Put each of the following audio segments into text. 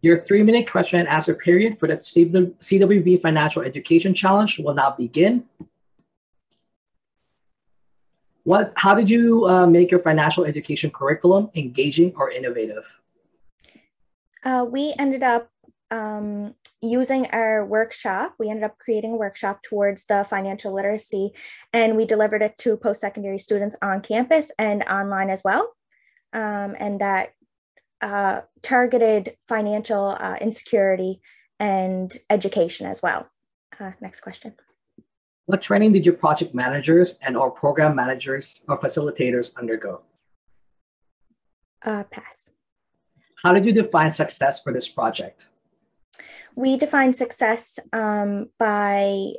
Your three minute question and answer period for the CWB Financial Education Challenge will now begin. What, how did you uh, make your financial education curriculum engaging or innovative? Uh, we ended up um, using our workshop. We ended up creating a workshop towards the financial literacy, and we delivered it to post secondary students on campus and online as well. Um, and that uh, targeted financial uh, insecurity and education as well. Uh, next question. What training did your project managers and or program managers or facilitators undergo? Uh, pass. How did you define success for this project? We define success um, by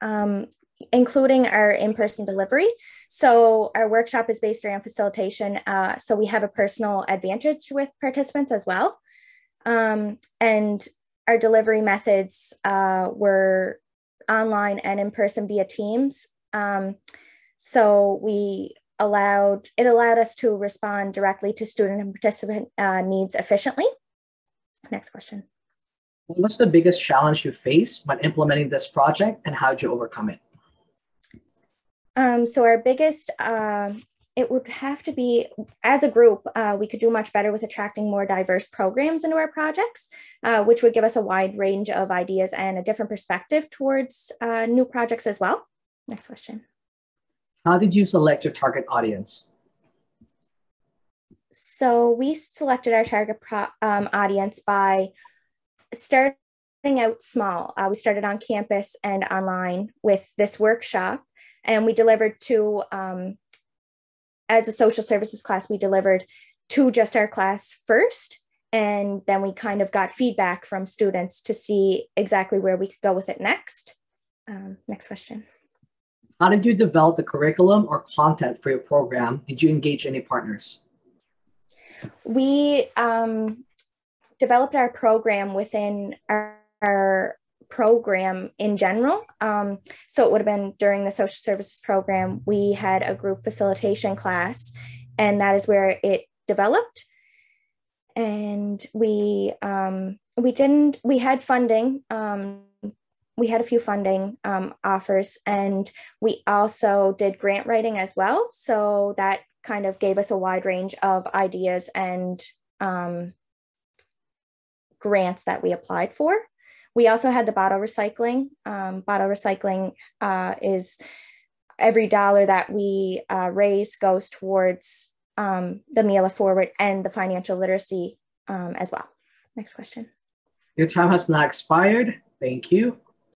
um, including our in-person delivery. So our workshop is based around facilitation. Uh, so we have a personal advantage with participants as well. Um, and our delivery methods uh, were online and in person via Teams. Um, so we allowed, it allowed us to respond directly to student and participant uh, needs efficiently. Next question. What's the biggest challenge you faced when implementing this project and how did you overcome it? Um, so our biggest, uh, it would have to be, as a group, uh, we could do much better with attracting more diverse programs into our projects, uh, which would give us a wide range of ideas and a different perspective towards uh, new projects as well. Next question. How did you select your target audience? So we selected our target um, audience by starting out small. Uh, we started on campus and online with this workshop, and we delivered to, um, as a social services class, we delivered to just our class first. And then we kind of got feedback from students to see exactly where we could go with it next. Um, next question. How did you develop the curriculum or content for your program? Did you engage any partners? We um, developed our program within our, our program in general. Um, so it would have been during the social services program, we had a group facilitation class, and that is where it developed. And we um, we didn't we had funding. Um, we had a few funding um, offers, and we also did grant writing as well. So that kind of gave us a wide range of ideas and um, grants that we applied for. We also had the bottle recycling. Um, bottle recycling uh, is every dollar that we uh, raise goes towards um, the Meal Forward and the financial literacy um, as well. Next question. Your time has now expired. Thank you.